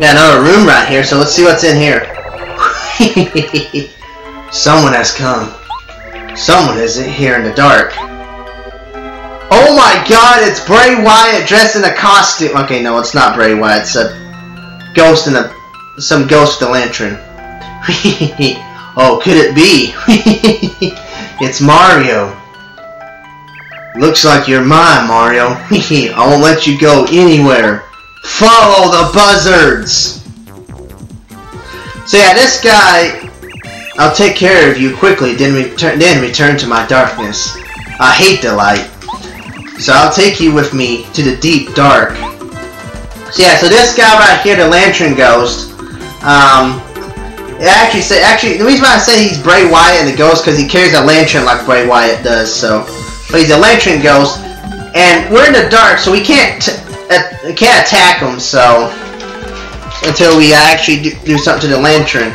Got another room right here, so let's see what's in here. Someone has come. Someone is here in the dark. Oh my god, it's Bray Wyatt dressed in a costume. Okay, no, it's not Bray Wyatt. It's a ghost in a... Some ghost with a lantern. oh, could it be? it's Mario. Looks like you're mine, Mario. I won't let you go anywhere. Follow the buzzards! So yeah, this guy, I'll take care of you quickly, then return, then return to my darkness. I hate the light. So I'll take you with me to the deep dark. So yeah, so this guy right here, the Lantern Ghost, um, actually say actually the reason why I say he's Bray Wyatt and the Ghost because he carries a lantern like Bray Wyatt does. So, but he's a Lantern Ghost, and we're in the dark, so we can't uh, can't attack them, So until we actually do, do something to the lantern.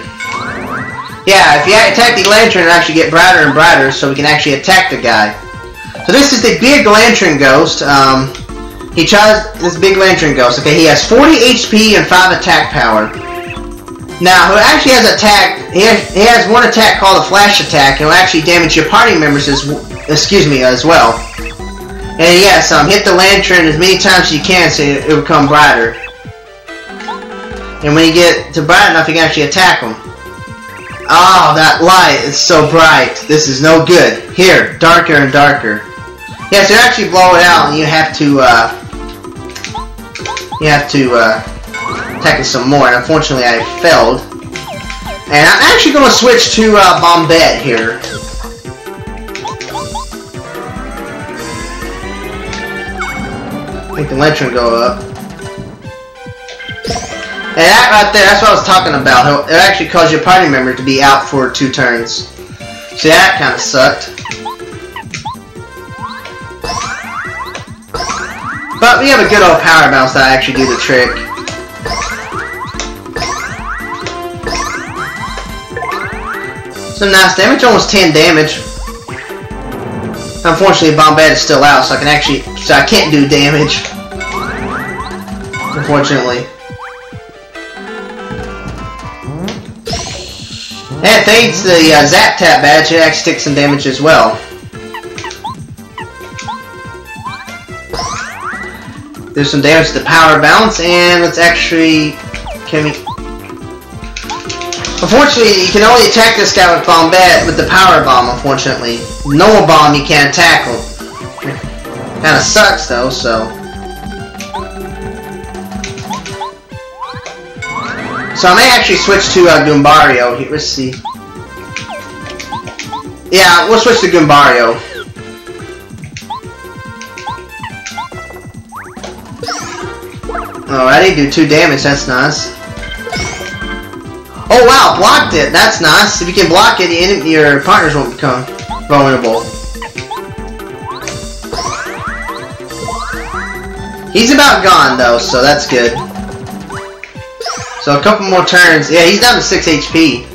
Yeah, if you attack the lantern, it'll actually get brighter and brighter, so we can actually attack the guy. So this is the big lantern ghost. Um, he tries this big lantern ghost. Okay, he has 40 HP and 5 attack power. Now, who actually has attack? He has, he has one attack called a flash attack, and will actually damage your party members as excuse me as well. And yes, um, hit the lantern as many times as you can so it will become brighter. And when you get to bright enough, you can actually attack them. Oh, that light is so bright. This is no good. Here, darker and darker. Yes, you actually blow it out, and you have to, uh, you have to, uh, attack it some more. And unfortunately, I failed. And I'm actually going to switch to, uh, Bombette here. The lantern go up. And that right there, that's what I was talking about. It actually caused your party member to be out for two turns. See, that kind of sucked. But we have a good old power bounce that actually do the trick. Some nice damage, almost 10 damage. Unfortunately, Bombette is still out, so I can actually, so I can't do damage. Unfortunately. And thanks to the uh, Zap Tap badge, it actually takes some damage as well. There's some damage to the power bounce, and let's actually... Can we... Unfortunately, you can only attack this guy with Bombette with the power bomb, unfortunately. Normal bomb, you can't tackle. Kinda sucks, though, so... So I may actually switch to uh, Goombario. Here, let's see. Yeah, we'll switch to Goombario. Alrighty, do two damage, that's nice. Oh wow, blocked it, that's nice. If you can block it, your, your partners won't become vulnerable. He's about gone though, so that's good. So a couple more turns. Yeah, he's down to 6 HP.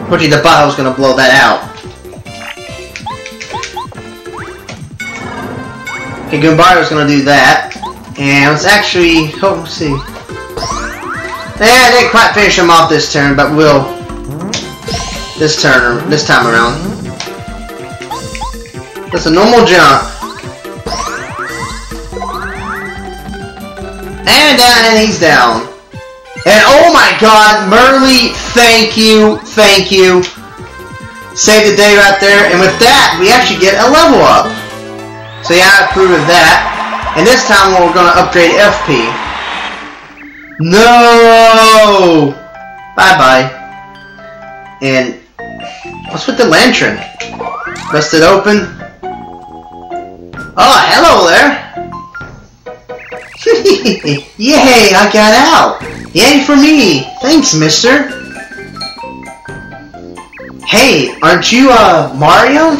Unfortunately, the bottle's gonna blow that out. Okay, Goombario's gonna do that. And let's actually... Oh, let's see. Yeah, I didn't quite finish him off this turn, but we'll... This turn, this time around. That's a normal jump. And down, and he's down. And oh my god, Merlee, thank you, thank you. Save the day right there. And with that, we actually get a level up. So yeah, I approve of that. And this time we're going to upgrade FP. No! Bye-bye. And what's with the lantern? Bust it open. Oh, hello there. Yay, I got out! Yay for me! Thanks, mister! Hey, aren't you, uh, Mario?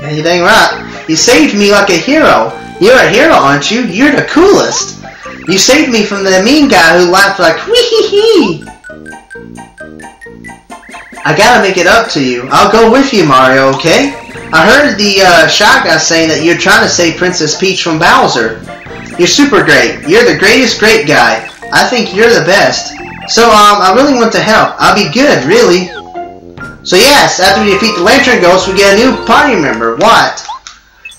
Yeah, you dang right. You saved me like a hero. You're a hero, aren't you? You're the coolest! You saved me from the mean guy who laughed like, wee hee hee! I gotta make it up to you. I'll go with you, Mario, okay? I heard the, uh, Shy Guy saying that you're trying to save Princess Peach from Bowser. You're super great. You're the greatest great guy. I think you're the best. So, um, I really want to help. I'll be good, really. So yes, after we defeat the Lantern Ghost, we get a new party member, Watt?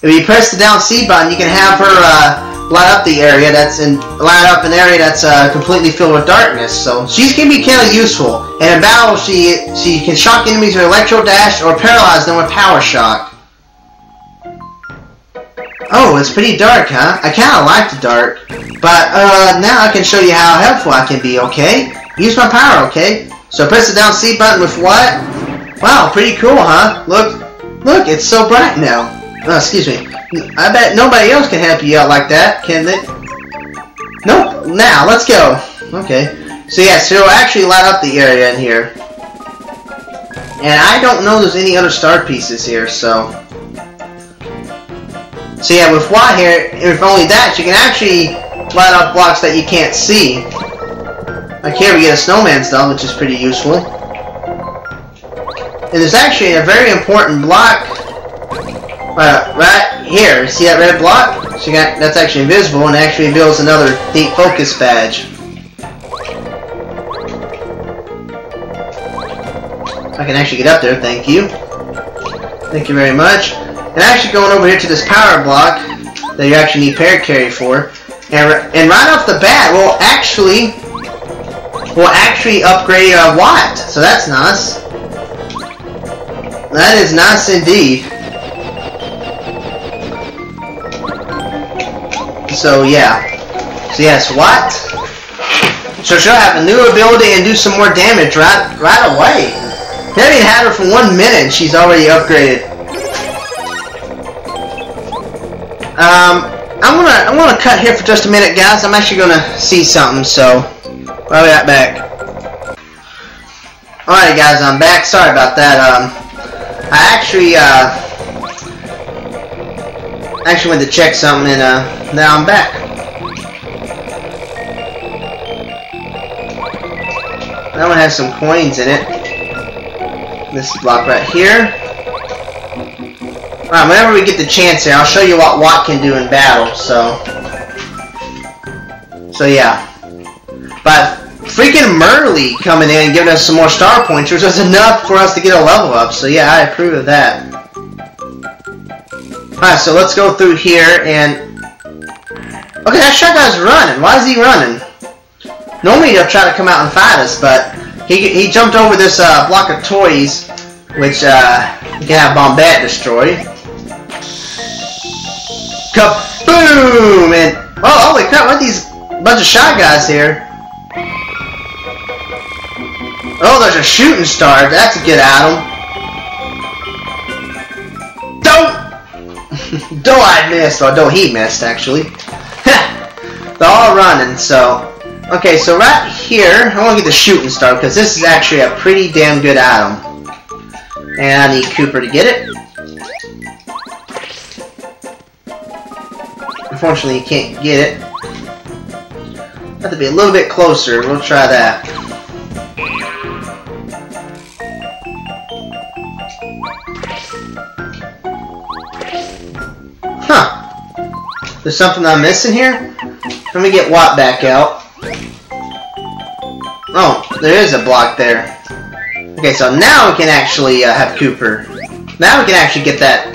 If you press the down C button, you can have her, uh, light up the area that's in, light up an area that's, uh, completely filled with darkness. So, she's gonna be kind of useful. And in battle, she, she can shock enemies with Electro Dash or paralyze them with Power Shock. Oh, it's pretty dark, huh? I kinda like the dark. But, uh, now I can show you how helpful I can be, okay? Use my power, okay? So press the down C button with what? Wow, pretty cool, huh? Look, look, it's so bright now. Oh, excuse me. I bet nobody else can help you out like that, can they? Nope. Now, let's go. Okay. So yeah, so actually light up the area in here. And I don't know there's any other star pieces here, so... So yeah, with Y here, if only that, you can actually light up blocks that you can't see. Like here we get a snowman's doll, which is pretty useful. And there's actually a very important block uh, right here. See that red block? So got, that's actually invisible and actually builds another deep focus badge. I can actually get up there, thank you. Thank you very much. And actually going over here to this power block that you actually need Parakarry for. And, and right off the bat, we'll actually we'll actually upgrade uh, Watt. So that's nice. That is nice indeed. So yeah. So yes, Watt? So she'll have a new ability and do some more damage right right away. Maybe had her for one minute she's already upgraded. Um, I'm gonna I'm gonna cut here for just a minute, guys. I'm actually gonna see something, so I'll be right back. Alright, guys, I'm back. Sorry about that. Um, I actually uh actually went to check something, and uh, now I'm back. That one has some coins in it. This block right here. Alright, whenever we get the chance here, I'll show you what Watt can do in battle, so... So yeah. But freaking Merlee coming in and giving us some more star points which was enough for us to get a level up, so yeah, I approve of that. Alright, so let's go through here and... Okay, that shot guy's running. Why is he running? Normally he'll try to come out and fight us, but he, he jumped over this uh, block of toys, which uh, can have Bombette destroy. Kaboom! And, oh, holy crap, what are these bunch of shot guys here? Oh, there's a shooting star. That's a good item. Don't! don't I missed, or don't he missed, actually. They're all running, so... Okay, so right here, I want to get the shooting star, because this is actually a pretty damn good item. And I need Kooper to get it. Unfortunately, you can't get it. Have to be a little bit closer. We'll try that. Huh. There's something I'm missing here? Let me get Watt back out. Oh, there is a block there. Okay, so now we can actually uh, have Kooper. Now we can actually get that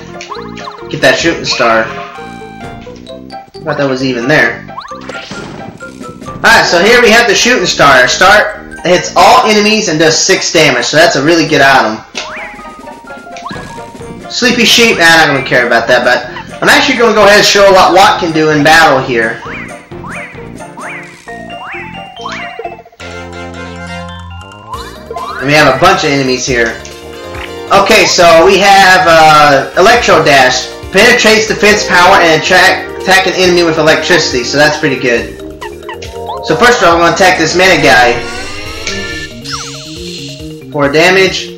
get that shooting star. I Thought that was even there. Alright, so here we have the shooting star. Start hits all enemies and does 6 damage, so that's a really good item. Sleepy Sheep, nah, I'm not going to care about that, but I'm actually going to go ahead and show what Watt can do in battle here. And we have a bunch of enemies here. Okay, so we have uh, Electro Dash. Penetrates defense power and attract attack an enemy with electricity, so that's pretty good. So first of all, I'm going to attack this mana guy. For damage.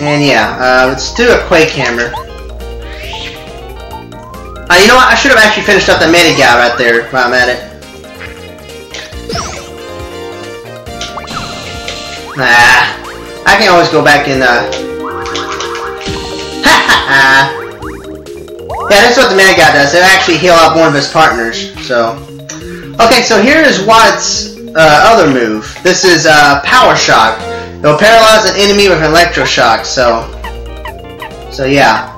And yeah, uh, let's do a Quake Hammer. Uh, you know what? I should have actually finished up the mana guy right there while I'm at it. Ah, I can always go back and uh, ha. Yeah, that's what the mana guy does. It actually heal up one of his partners. So, okay, so here is Watt's uh, other move. This is uh, Power Shock. It will paralyze an enemy with an electroshock. So, so yeah.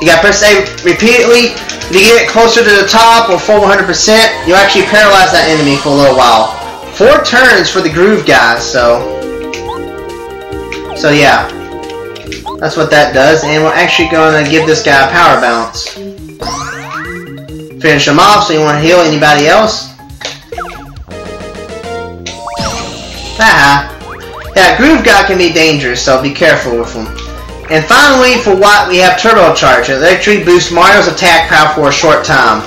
You gotta press A repeatedly. If you get closer to the top or full 100%, you actually paralyze that enemy for a little while. Four turns for the Groove guy, so... So yeah. That's what that does, and we're actually to give this guy a power bounce. Finish him off, so you want to heal anybody else? Haha. Yeah, Groove guy can be dangerous, so be careful with him. And finally, for Watt, we have Turbo Charge. It actually boosts Mario's attack power for a short time.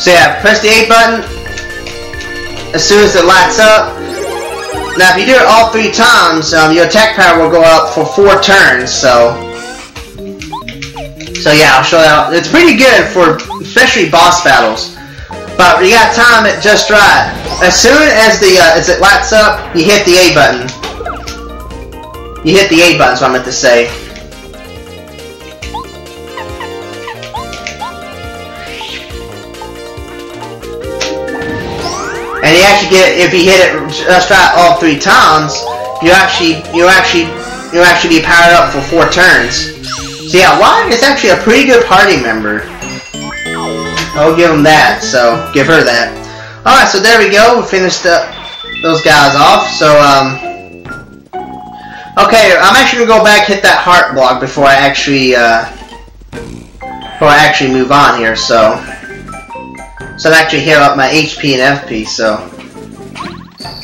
So yeah, press the A button as soon as it lights up. Now, if you do it all three times, um, your attack power will go up for four turns. So, so yeah, I'll show that. It's pretty good for especially boss battles. But you got to time it just right. As soon as the uh, as it lights up, you hit the A button. You hit the A button, so I meant to say. And you actually get if you hit it just right all three times, you actually you actually you actually be powered up for four turns. So yeah, Watt is actually a pretty good party member. I'll give him that. So give her that. All right, so there we go. We finished up those guys off. So um. Okay, I'm actually gonna go back hit that heart block before I actually uh, before I actually move on here. So, so I actually heal up my HP and FP. So,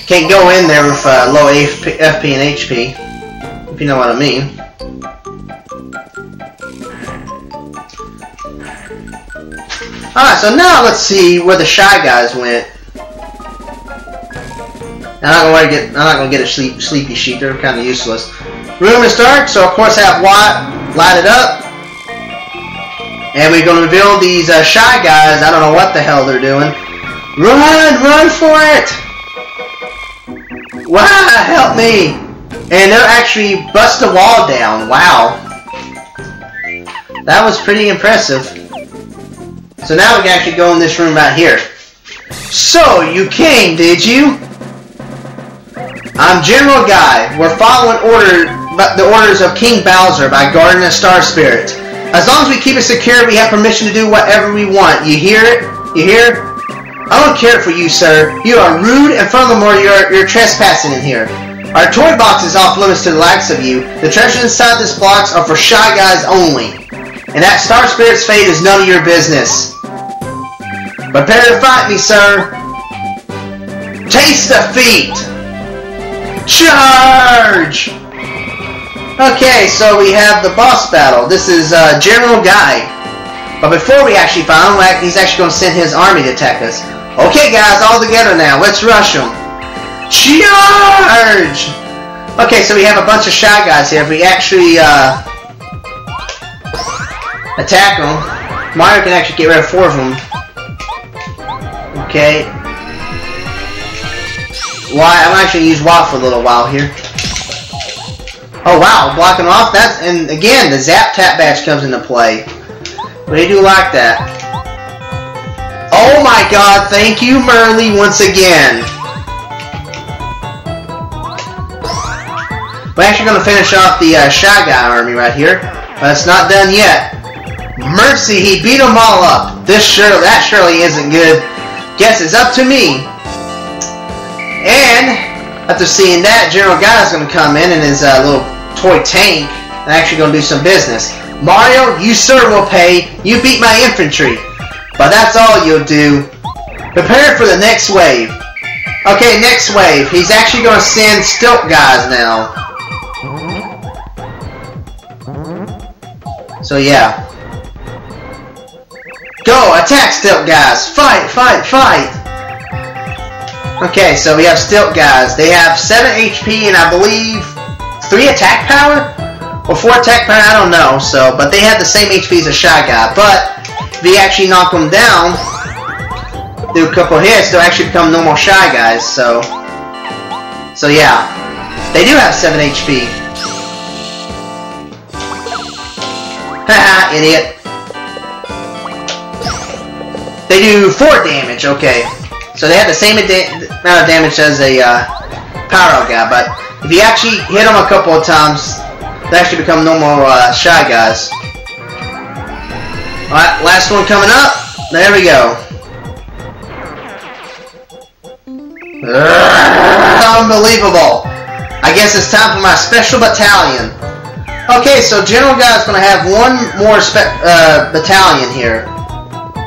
can't go in there with uh, low FP and HP, if you know what I mean. Alright, so now let's see where the shy guys went. I'm not gonna get. I'm not gonna get a sleep, sleepy sheep. They're kind of useless. Room is dark, so of course I have Watt light it up, and we're gonna reveal these uh, shy guys. I don't know what the hell they're doing. Run, run for it! Wow, help me! And they're actually bust a wall down. Wow, that was pretty impressive. So now we can actually go in this room right here. So you came, did you? I'm General Guy. We're following order, the orders of King Bowser by guarding the Star Spirit. As long as we keep it secure, we have permission to do whatever we want. You hear it? You hear? I don't care for you, sir. You are rude, and furthermore, you're, you're trespassing in here. Our toy box is off limits to the likes of you. The treasures inside this box are for Shy Guys only. And that Star Spirit's fate is none of your business. Prepare to fight me, sir. Taste defeat! Charge! Okay, so we have the boss battle. This is uh, General Guy. But before we actually fight him, he's actually going to send his army to attack us. Okay, guys, all together now. Let's rush them. Charge! Okay, so we have a bunch of shy guys here. If we actually uh, attack them, Mario can actually get rid of four of them. Okay, why? I'm actually use Watt for a little while here. Oh wow, blocking off. That's and again the Zap Tap badge comes into play. They do like that. Oh my God! Thank you, Merlee, once again. We're actually going to finish off the uh, Shy Guy army right here, but it's not done yet. Mercy, he beat them all up. This surely, that surely isn't good. Guess it's up to me. And after seeing that, General Guy's going to come in in his uh, little toy tank and actually going to do some business. Mario, you sir will pay. You beat my infantry. But that's all you'll do. Prepare for the next wave. Okay, next wave. He's actually going to send Stilt guys now. So yeah. Go, attack Stilt guys. Fight, fight, fight. Okay, so we have Stilt guys. They have 7 HP and I believe 3 attack power? Or 4 attack power, I don't know. So, But they have the same HP as a Shy Guy. But, if we actually knock them down, do a couple hits, they'll actually become normal Shy Guys. So, so yeah. They do have 7 HP. Haha, idiot. They do 4 damage, okay. So they have the same amount of damage as a uh, Power guy, but if you actually hit them a couple of times, they actually become normal uh, Shy Guys. Alright, last one coming up. There we go. Unbelievable. I guess it's time for my special battalion. Okay, so General Guy's going to have one more uh, battalion here.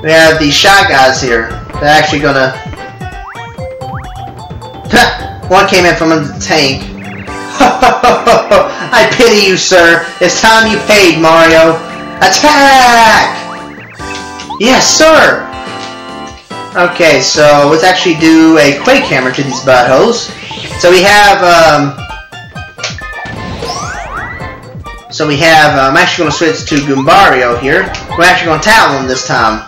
We have the Shy Guys here. They're actually going to... one came in from under the tank. I pity you, sir. It's time you paid, Mario. Attack! Yes, sir! Okay, so let's actually do a Quake Hammer to these buttholes. So we have, um... So we have, uh, I'm actually going to switch to Goombario here. We're actually going to him this time.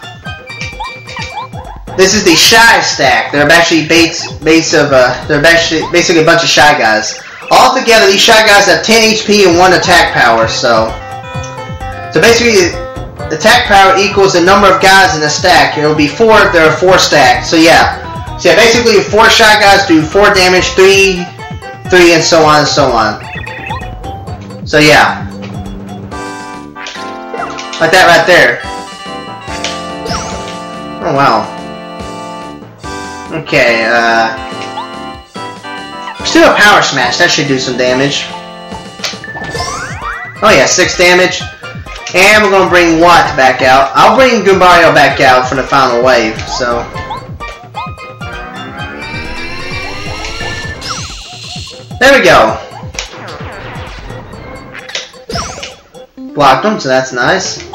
This is the Shy Stack. They're actually base, base of, uh, they're basically, basically a bunch of Shy Guys. All together, these Shy Guys have 10 HP and 1 attack power, so... So basically, attack power equals the number of guys in the stack. It'll be 4 if there are 4 stacks. So yeah. So yeah, basically 4 Shy Guys do 4 damage, 3, 3, and so on and so on. So yeah. Like that right there. Oh wow. Okay, uh... Still a power smash, that should do some damage. Oh yeah, 6 damage. And we're gonna bring Watt back out. I'll bring Goombario back out for the final wave, so... There we go. Blocked him, so that's nice.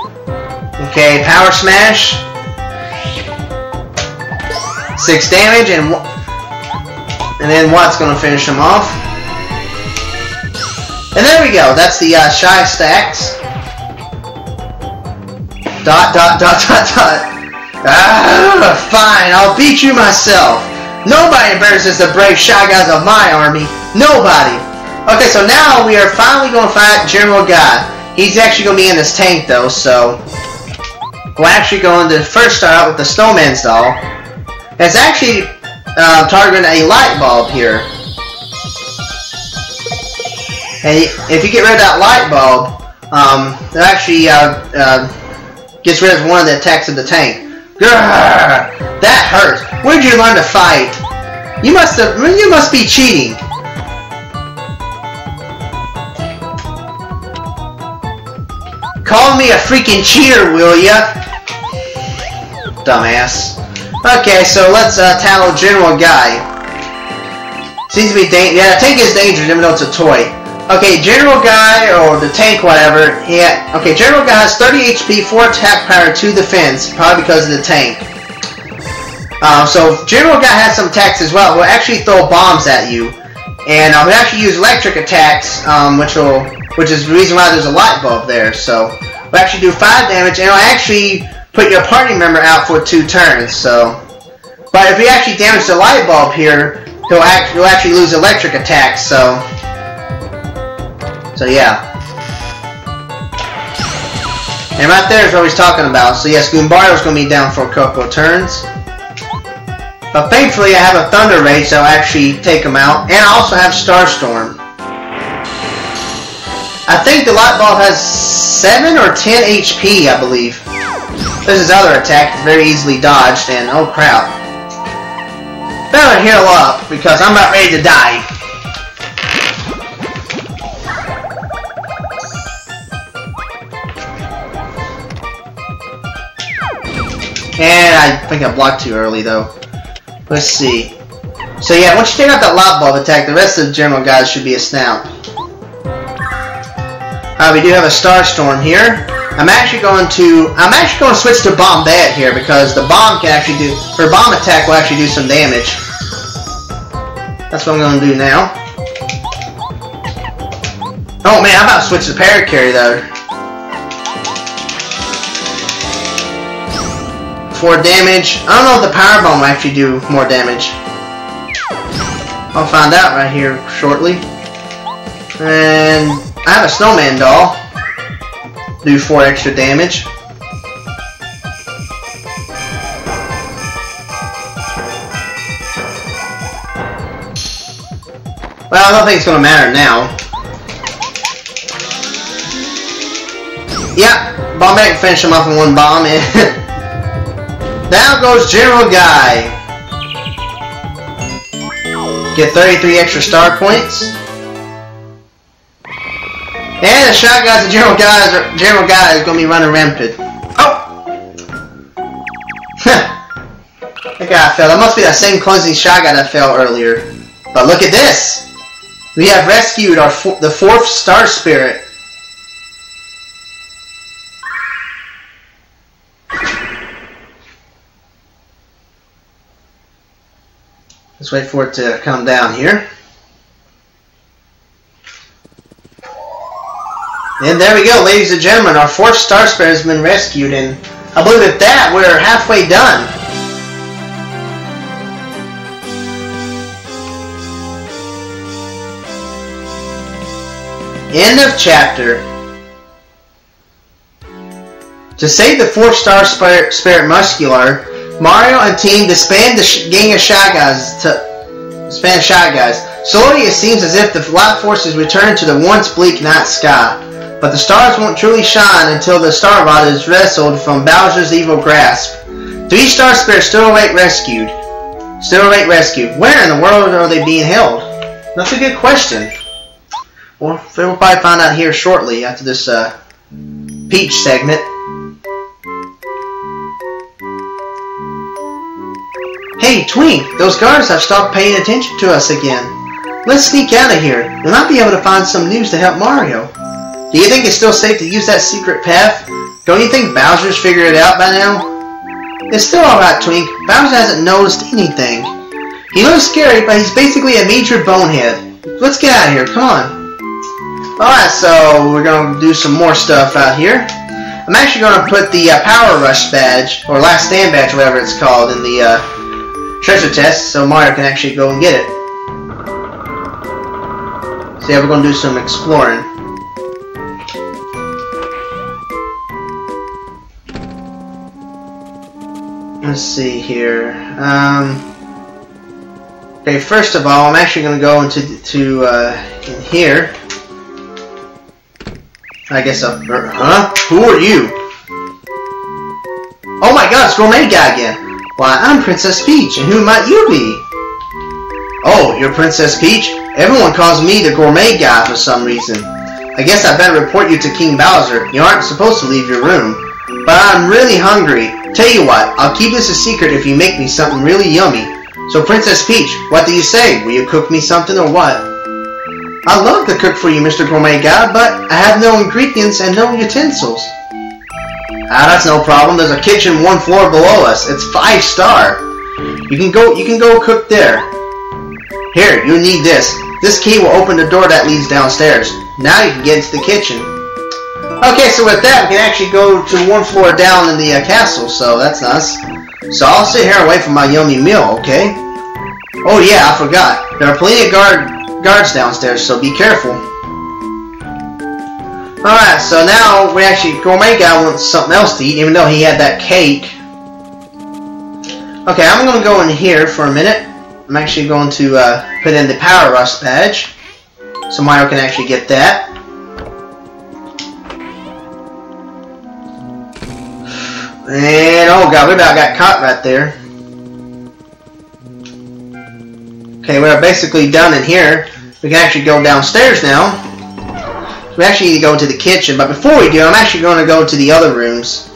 Okay, Power Smash. Six damage, and and then Watt's gonna finish him off. And there we go. That's the uh, shy stacks. Dot dot dot dot dot. Ah, fine. I'll beat you myself. Nobody embarrasses the brave shy guys of my army. Nobody. Okay, so now we are finally going to fight General Guy. He's actually going to be in this tank, though, so... We're actually going to first start out with the Snowman's doll. It's actually uh, targeting a light bulb here. And if you get rid of that light bulb, um, it actually uh, uh, gets rid of one of the attacks of the tank. Grrr, that hurts. Where'd you learn to fight? You must have. You must be cheating. Call me a freaking cheater, will ya? Dumbass. Okay, so let's uh, tattle General Guy. Seems to be dangerous. Yeah, tank is dangerous even though it's a toy. Okay, General Guy, or the tank, whatever, Yeah. okay, General Guy has 30 HP, 4 attack power, 2 defense, probably because of the tank. Uh, so, General Guy has some attacks as well. Will actually throw bombs at you. And uh, will actually use electric attacks, um, which will, which is the reason why there's a light bulb there. So, will actually do 5 damage, and it'll actually put your party member out for two turns, so... But if you actually damage the light bulb here, he'll, act, he'll actually lose electric attacks, so... So yeah. And right there is what he's talking about. So yes, Goombario's going to be down for a couple of turns. But thankfully I have a Thunder Rage that'll actually take him out. And I also have Starstorm. I think the light bulb has 7 or 10 HP, I believe. This is other attack, it's very easily dodged, and oh crap. Better heal up, because I'm about ready to die. And I think I blocked too early, though. Let's see. So yeah, once you take out that light bulb attack, the rest of the general guys should be a snap. Uh, we do have a Starstorm here. I'm actually going to I'm actually going to switch to Bombette here because the bomb can actually do her bomb attack will actually do some damage. That's what I'm going to do now. Oh man, I'm about to switch to Parakarry though. For damage, I don't know if the Power Bomb will actually do more damage. I'll find out right here shortly. And I have a Snowman doll do 4 extra damage. Well, I don't think it's going to matter now. Yep, Bombette finish him off in one bomb. Down goes General Guy. Get 33 extra star points. And the shot guys and General Guys General Guy is gonna be running rampant. Oh! that guy fell. That must be that same cleansing shotgun that fell earlier. But look at this! We have rescued our fo the fourth star spirit. Let's wait for it to come down here. And there we go, ladies and gentlemen. Our fourth star spirit has been rescued, and I believe at that we're halfway done. End of chapter. To save the fourth star spirit, spirit Muskular, Mario and team disband the gang of Shy Guys to disband Shy Guys. Slowly it seems as if the light forces return to the once bleak night sky. But the stars won't truly shine until the Star Rod is wrestled from Bowser's evil grasp. Three star spirits still await rescued. Still await rescue. Where in the world are they being held? That's a good question. Well, we'll probably find out here shortly after this uh, Peach segment. Hey, Twink, those guards have stopped paying attention to us again. Let's sneak out of here. We might be able to find some news to help Mario. Do you think it's still safe to use that secret path? Don't you think Bowser's figured it out by now? It's still alright, Twink. Bowser hasn't noticed anything. He looks scary, but he's basically a major bonehead. Let's get out of here, come on. Alright, so we're going to do some more stuff out here. I'm actually going to put the uh, Power Rush badge, or Last Stand badge, whatever it's called, in the uh, treasure chest, so Mario can actually go and get it. So yeah, we're going to do some exploring. Let's see here. Um, okay, first of all, I'm actually going to go into to uh, in here. I guess uh, er, huh? Who are you? Oh my God, it's Gourmet Guy again. Why, I'm Princess Peach, and who might you be? Oh, you're Princess Peach? Everyone calls me the Gourmet Guy for some reason. I guess I better report you to King Bowser. You aren't supposed to leave your room. But I'm really hungry. Tell you what, I'll keep this a secret if you make me something really yummy. So Princess Peach, what do you say? Will you cook me something or what? I'd love to cook for you, Mr. Gourmet Guy, but I have no ingredients and no utensils. Ah, that's no problem. There's a kitchen one floor below us. It's five star. You can go. You can go cook there. Here, you need this. This key will open the door that leads downstairs. Now you can get into the kitchen. Okay, so with that, we can actually go to one floor down in the uh, castle. So that's nice. So I'll sit here and wait for my yummy meal. Okay. Oh yeah, I forgot. There are plenty of guard guards downstairs, so be careful. Alright, so now we actually, Gourmet Guy wants something else to eat, even though he had that cake. Okay, I'm going to go in here for a minute. I'm actually going to uh, put in the Power Rush badge, so Mario can actually get that. And, oh god, we about got caught right there. Okay, we're basically done in here. We can actually go downstairs now. We actually need to go to the kitchen, but before we do, I'm actually going to go to the other rooms.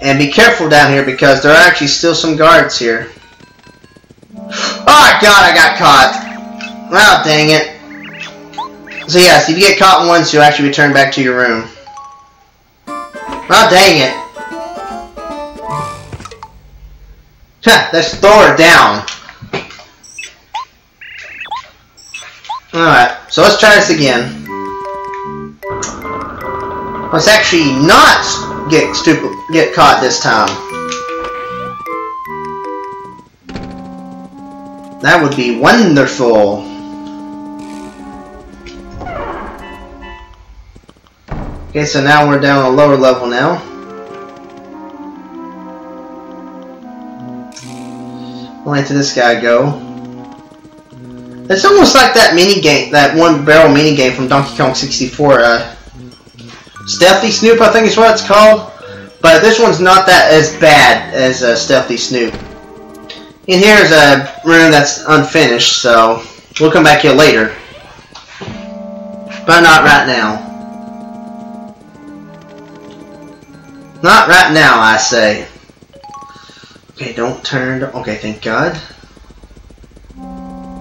And be careful down here because there are actually still some guards here. Oh god, I got caught! Well, dang it. So yes, if you get caught once, you'll actually return back to your room. Oh, dang it. Let's throw her down. Alright, so let's try this again. Let's actually not get stupid get caught this time. That would be wonderful. Okay, so now we're down a lower level now. Let this guy go. It's almost like that mini game, that one barrel mini game from Donkey Kong 64. Uh, Stealthy Snoop, I think is what it's called. But this one's not that as bad as uh, Stealthy Snoop. And here's a room that's unfinished, so we'll come back here later. But not right now. Not right now, I say. Okay, don't turn. Okay, thank God.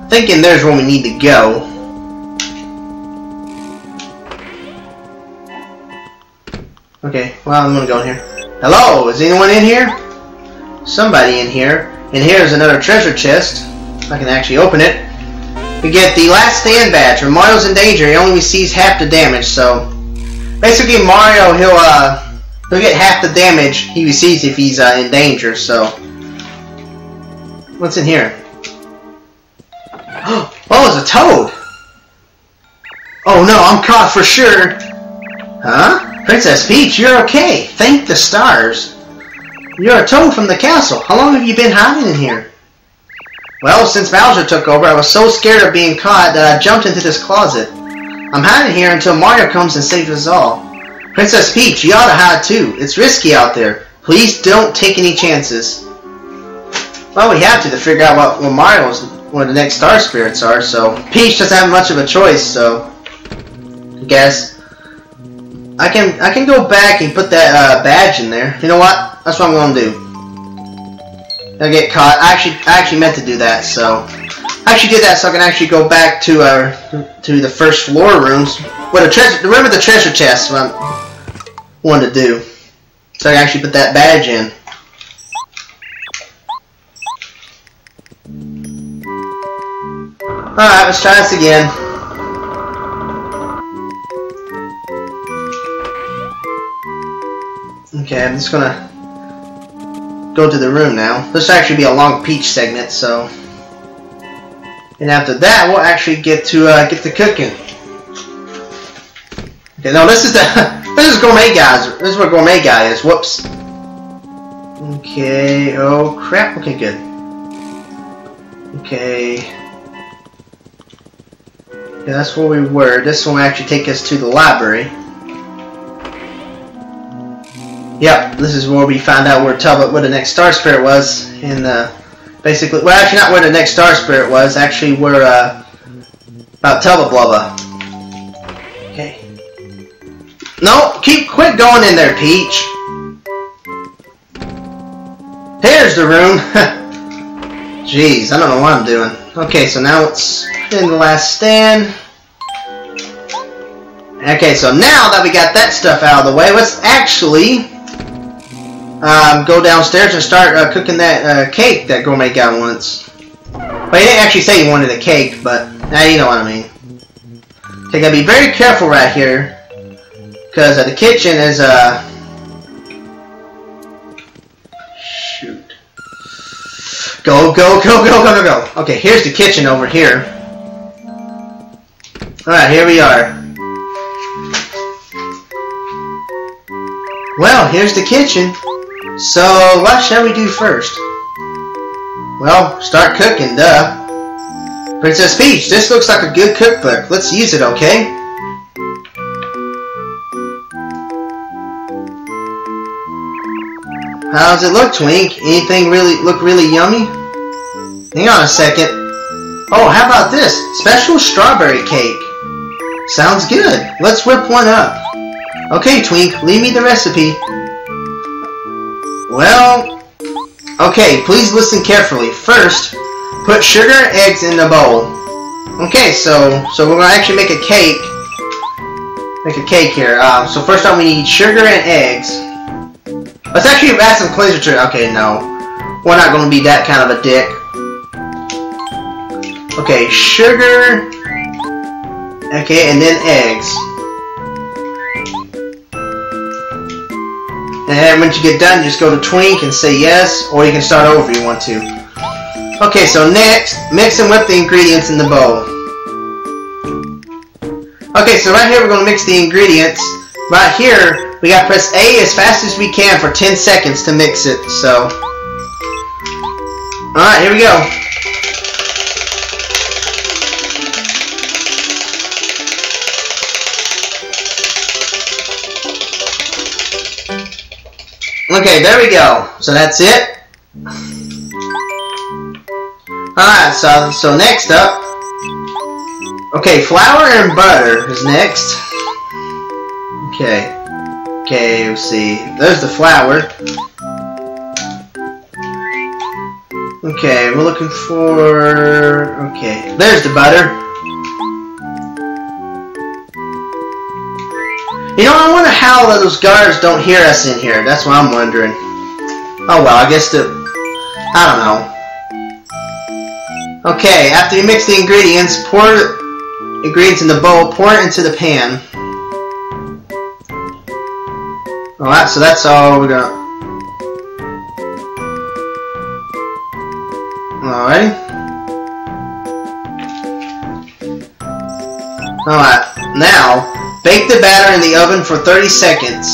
Thinking there's where we need to go. Okay, well, I'm gonna go in here. Hello, is anyone in here? Somebody in here. And here's another treasure chest. I can actually open it. We get the last stand badge. When Mario's in danger, he only receives half the damage, so... Basically, Mario, he'll, uh... He'll get half the damage he receives if he's uh, in danger, so... What's in here? Oh, it's a toad! Oh no, I'm caught for sure! Huh? Princess Peach, you're okay. Thank the stars. You're a toad from the castle. How long have you been hiding in here? Well, since Bowser took over, I was so scared of being caught that I jumped into this closet. I'm hiding here until Mario comes and saves us all. Princess Peach, you ought to hide too. It's risky out there. Please don't take any chances. Well, we have to to figure out what, what Mario's, what the next star spirits are, so Peach doesn't have much of a choice, so I guess I can I can go back and put that uh, badge in there. You know what? That's what I'm gonna do. I get caught. I actually I actually meant to do that, so I actually did that so I can actually go back to our to the first floor rooms. What a treasure! Remember the treasure chest? What I wanted to do, so I can actually put that badge in. Alright, let's try this again. Okay, I'm just gonna go to the room now. This will actually be a long peach segment, so... And after that, we'll actually get to uh, get to cooking. Okay, no, this is the this is gourmet guys. This is what gourmet guy is. Whoops. Okay. Oh crap. Okay, good. Okay. Yeah, that's where we were. This one actually take us to the library. Yep, this is where we found out where Talbot, where the next star spirit was. In the basically, well, actually not where the next star spirit was. Actually, where uh, about Talbot Blubba. Okay. No, keep quit going in there, Peach. Here's the room. Jeez, I don't know what I'm doing. Okay, so now it's in the last stand. Okay, so now that we got that stuff out of the way, let's actually um, go downstairs and start uh, cooking that uh, cake that Gourmet guy wants. But he didn't actually say he wanted a cake, but now you know what I mean. You gotta be very careful right here, because uh, the kitchen is uh. Go, go, go, go, go, go, go. Okay, here's the kitchen over here. Alright, here we are. Well, here's the kitchen. So, what shall we do first? Well, start cooking, duh. Princess Peach, this looks like a good cookbook. Let's use it, okay? How does it look, Twink? Anything really look really yummy? Hang on a second. Oh, how about this? Special strawberry cake. Sounds good. Let's whip one up. Okay, Twink, leave me the recipe. Well, okay, please listen carefully. First, put sugar and eggs in the bowl. Okay, so so we're gonna actually make a cake. Make a cake here. Um, so first off, we need sugar and eggs. Let's actually add some cleanser to it. Okay, no, we're not gonna be that kind of a dick. Okay, sugar. Okay, and then eggs. And then once you get done, just go to Twink and say yes, or you can start over if you want to. Okay, so next, mix and whip the ingredients in the bowl. Okay, so right here we're going to mix the ingredients. Right here, we gotta press A as fast as we can for 10 seconds to mix it, so... Alright, here we go. Okay, there we go. So that's it. Alright, so, so next up... Okay, flour and butter is next. Okay. Okay, let's see. There's the flour. Okay, we're looking for... Okay, there's the butter. You know, I wonder how those guards don't hear us in here. That's what I'm wondering. Oh well, I guess the... I don't know. Okay, after you mix the ingredients, pour ingredients in the bowl, pour it into the pan. Alright, so that's all we got. Alrighty. Alright, now, bake the batter in the oven for 30 seconds.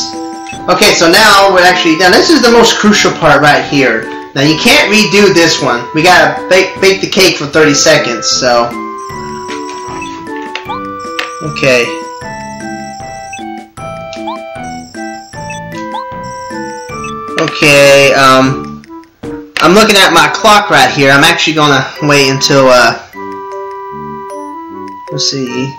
Okay, so now we're actually now This is the most crucial part right here. Now you can't redo this one. We gotta bake, bake the cake for 30 seconds, so... Okay. Okay, um, I'm looking at my clock right here. I'm actually gonna wait until, uh, let's see.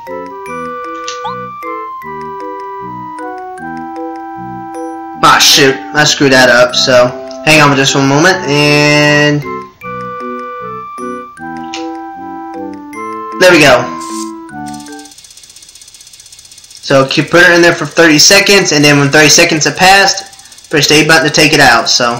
Ah, shoot, I screwed that up, so hang on for just one moment, and there we go. So keep put it in there for 30 seconds, and then when 30 seconds have passed, Press the A button to take it out, so.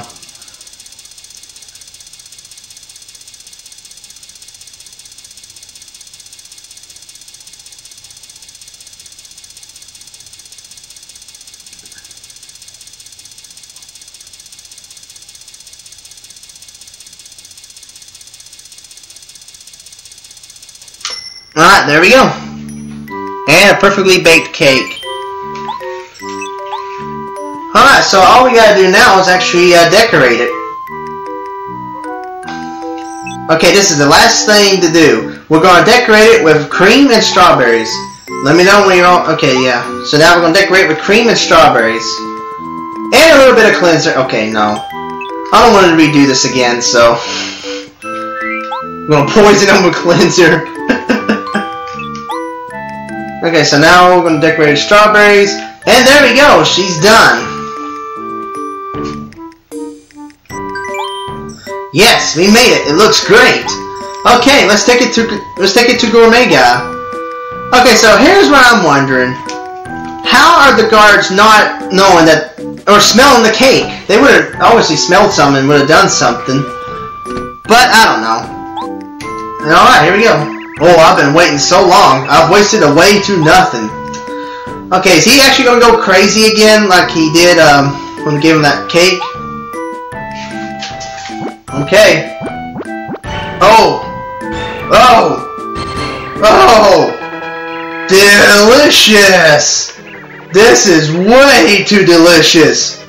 Alright, there we go. And a perfectly baked cake. So all we gotta do now is actually uh, decorate it. Okay, this is the last thing to do. We're gonna decorate it with cream and strawberries. Let me know when you're all... Okay, yeah. So now we're gonna decorate with cream and strawberries. And a little bit of cleanser. Okay, no. I don't want to redo this again, so... I'm gonna poison them with cleanser. okay, so now we're gonna decorate strawberries. And there we go, she's done. Yes, we made it. It looks great. Okay, let's take it to let's take it to Gourmet Guy. Okay, so here's what I'm wondering. How are the guards not knowing that or smelling the cake? They would have obviously smelled something and would have done something. But I don't know. Alright, here we go. Oh, I've been waiting so long. I've wasted away to nothing. Okay, is he actually gonna go crazy again like he did um, when we gave him that cake? Okay. Oh! Oh! Oh! Delicious! This is way too delicious!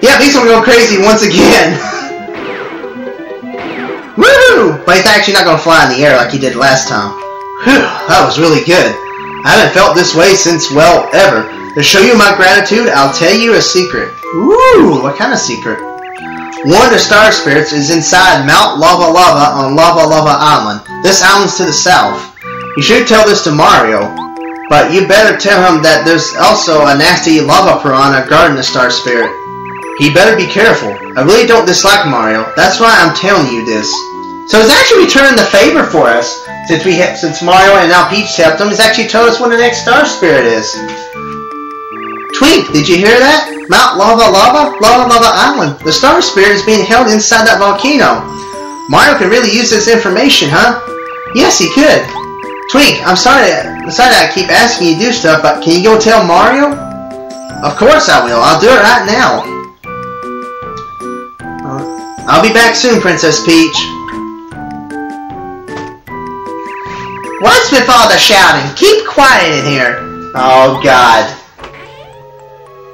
Yep, these gonna go crazy once again! Woo! But he's actually not gonna fly in the air like he did last time. Whew, that was really good. I haven't felt this way since, well, ever. To show you my gratitude, I'll tell you a secret. Ooh, what kind of secret? One of the star spirits is inside Mount Lava Lava on Lava Lava Island. This island's to the south. You should tell this to Mario, but you better tell him that there's also a nasty lava piranha guarding the star spirit. He better be careful. I really don't dislike Mario. That's why I'm telling you this. So he's actually returning the favor for us. Since we since Mario and now Peach helped him, he's actually told us when the next star spirit is. Twink, did you hear that? Mount Lava Lava, Lava Lava Island. The star spirit is being held inside that volcano. Mario could really use this information, huh? Yes, he could. Twink, I'm sorry, I'm sorry I keep asking you to do stuff, but can you go tell Mario? Of course I will. I'll do it right now. Uh, I'll be back soon, Princess Peach. What's with all the shouting? Keep quiet in here. Oh, God.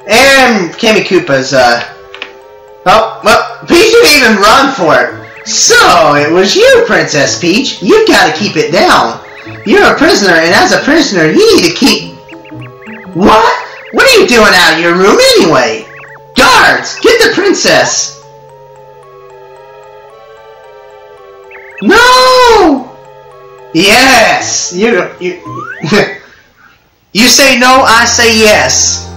And Kammy Koopa's, uh... Oh, well, Peach didn't even run for it. So, it was you, Princess Peach. You've got to keep it down. You're a prisoner, and as a prisoner, you need to keep... What? What are you doing out of your room anyway? Guards! Get the princess! No! Yes! You, you, you say no, I say yes.